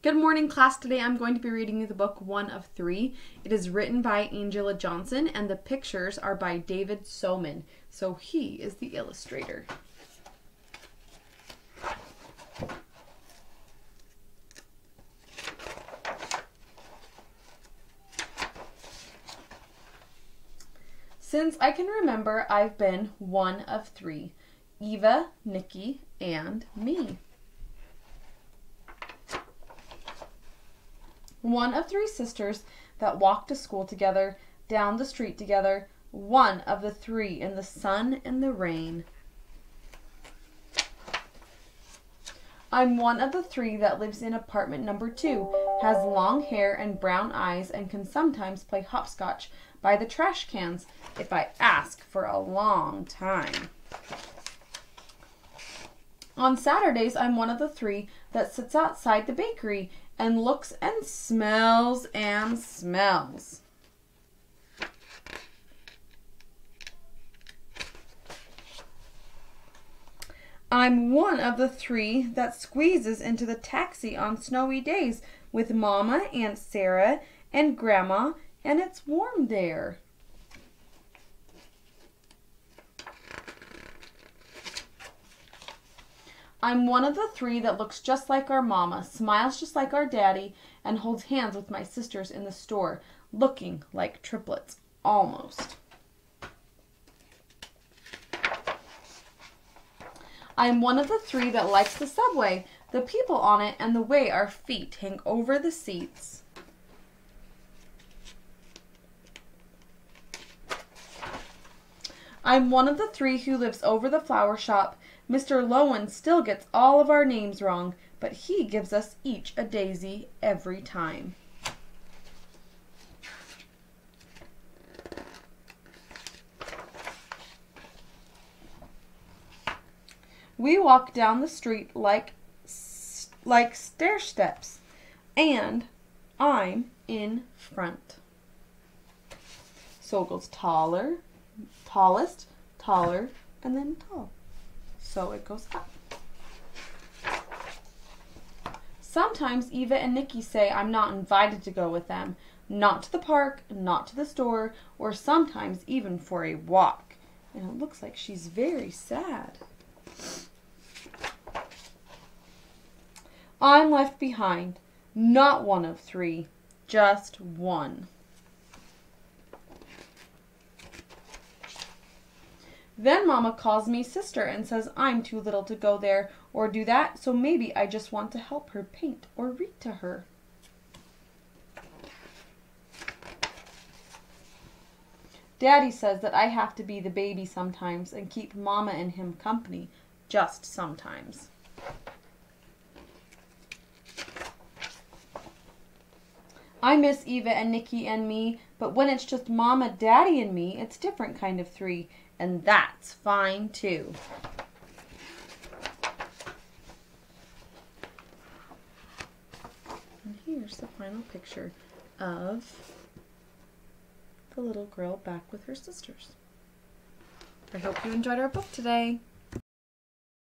Good morning, class. Today I'm going to be reading you the book One of Three. It is written by Angela Johnson, and the pictures are by David Soman. So he is the illustrator. Since I can remember, I've been one of three Eva, Nikki, and me. One of three sisters that walk to school together, down the street together, one of the three in the sun and the rain. I'm one of the three that lives in apartment number two, has long hair and brown eyes, and can sometimes play hopscotch by the trash cans if I ask for a long time. On Saturdays, I'm one of the three that sits outside the bakery and looks and smells and smells. I'm one of the three that squeezes into the taxi on snowy days with Mama, Aunt Sarah, and Grandma, and it's warm there. I'm one of the three that looks just like our mama, smiles just like our daddy, and holds hands with my sisters in the store, looking like triplets, almost. I'm one of the three that likes the subway, the people on it, and the way our feet hang over the seats. I'm one of the three who lives over the flower shop Mr. Lowen still gets all of our names wrong, but he gives us each a daisy every time. We walk down the street like like stair steps, and I'm in front. So it goes taller, tallest, taller, and then tall so it goes up. Sometimes Eva and Nikki say I'm not invited to go with them, not to the park, not to the store, or sometimes even for a walk. And it looks like she's very sad. I'm left behind, not one of three, just one. Then Mama calls me sister and says I'm too little to go there or do that, so maybe I just want to help her paint or read to her. Daddy says that I have to be the baby sometimes and keep Mama and him company, just sometimes. I miss Eva and Nikki and me, but when it's just Mama, Daddy, and me, it's different kind of three and that's fine too. And here's the final picture of the little girl back with her sisters. I hope you enjoyed our book today.